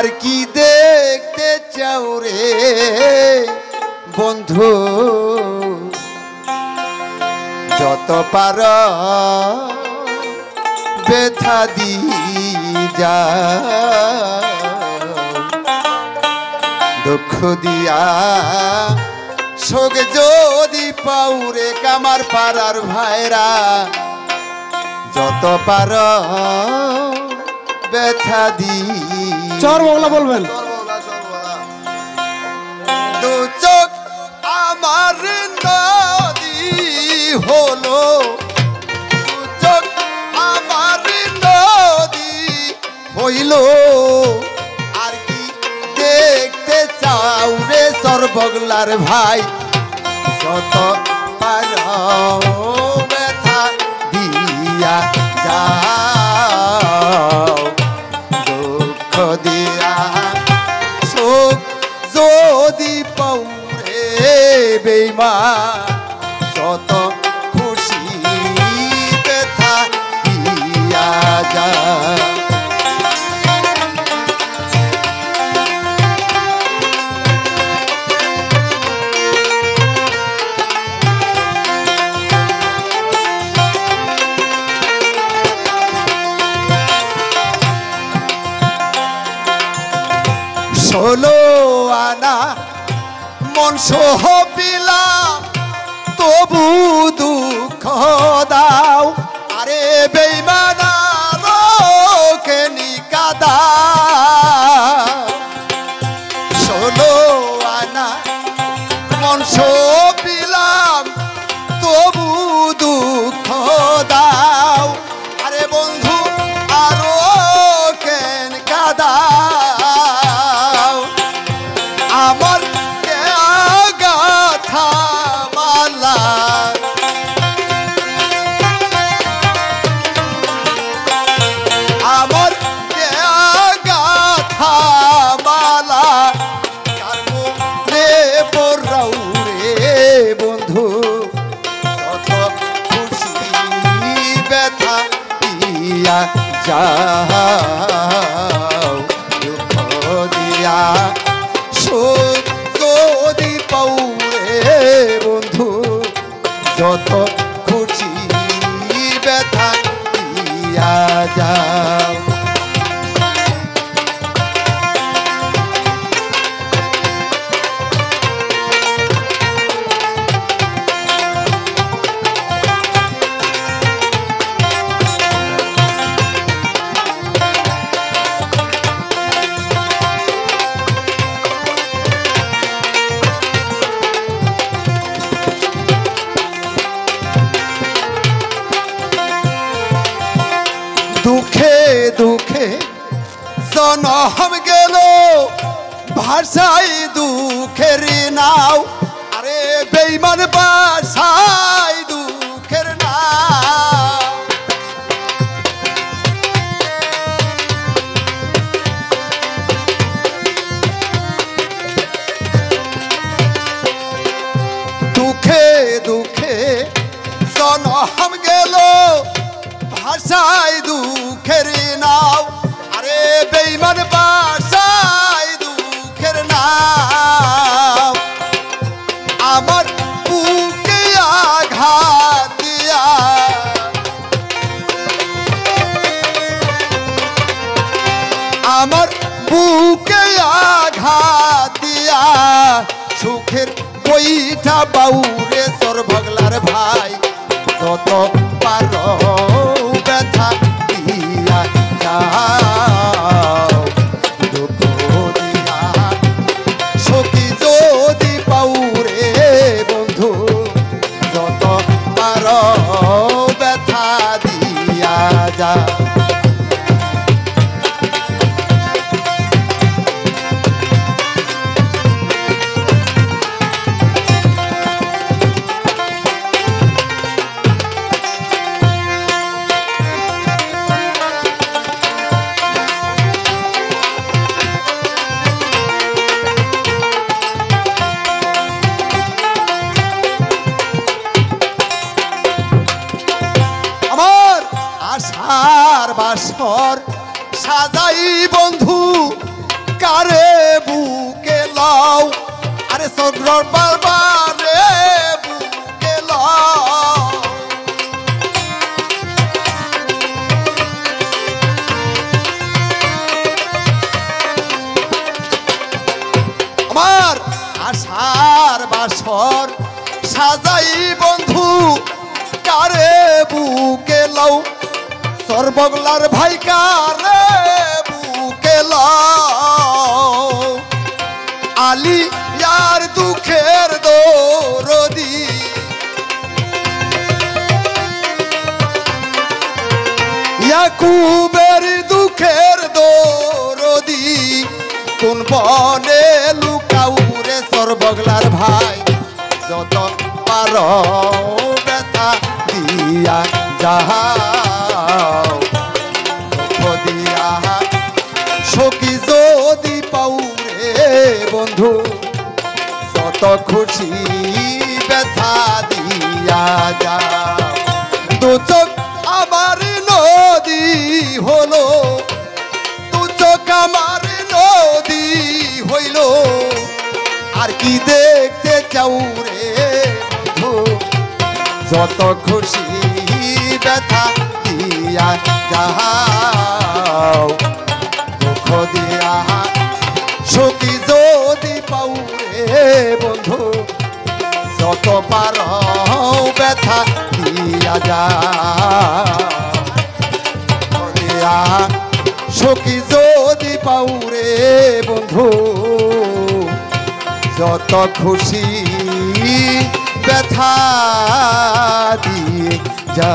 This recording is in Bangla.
আর কি দেখতে চাও রে বন্ধু? যত পার ব্যথা দি যা দুঃখ দিয়া শোক যদি পাউরে কামার পাড়ার ভাইরা, যত পার ব্যথা দি চর বাংলা বলবেন। দু চোখ আমার নদী হলো। হইল। আর কি দেখতে চাও রে সর্বগলার ভাই? যত পার ব্যথা দিয়া যাও। যদি পৌরে বেমা যত ষোলো আনা, মন সহ পিলাম তবু দুঃখ দাও। আরে বেইমানা রোকে নিকাদা। ষোলো আনা, মন পিলাম তবু দুঃখ দাও। আরে বন্ধু, আরও কেন কাদাও? ব্যথা দিয়া যাও দুঃখ দিয়া। সুখ যদি পৌরে বন্ধু যত খুশি ব্যথা দিয়া যাও। জনহম গেল। ভাষাই দুঃখের নাও। আরে বেইমান বাসাই দুঃখের নাও। দুঃখে দুঃখে জনহম গেল। ভাষায় দিয়া সুখের বইটা বাউরে সর্বগলার ভাই যত পারো বাসর সাজাই বন্ধু, কারে বুকে লাও? আরে সগ্রর বারবারে বুকে লাও। আমার আশার বাসর সাজাই বন্ধু, কারে বুকে লাও? সর্বগলার ভাই কারে বুকে আলি ইয়ার দুঃখের দরদি। ইয়াকুবের দুঃখের দরদি। কোন বনে লুকাউরে সর্বগলার ভাই? যত পার ব্যথা দিয়া যাহাও যত খুশি ব্যথা দিয়া যা দু চোখ আমার নদী হলো, দু চোখ আমার নদী হইল। আর কি দেখতে চাও রে যত খুশি ব্যথা দিয়া যাও। দুঃখ দিয়া বন্ধু, যত পার ব্যথা দিয়া যা। সখী যদি পাও রে বন্ধু, যত খুশি ব্যথা দিয়ে যা।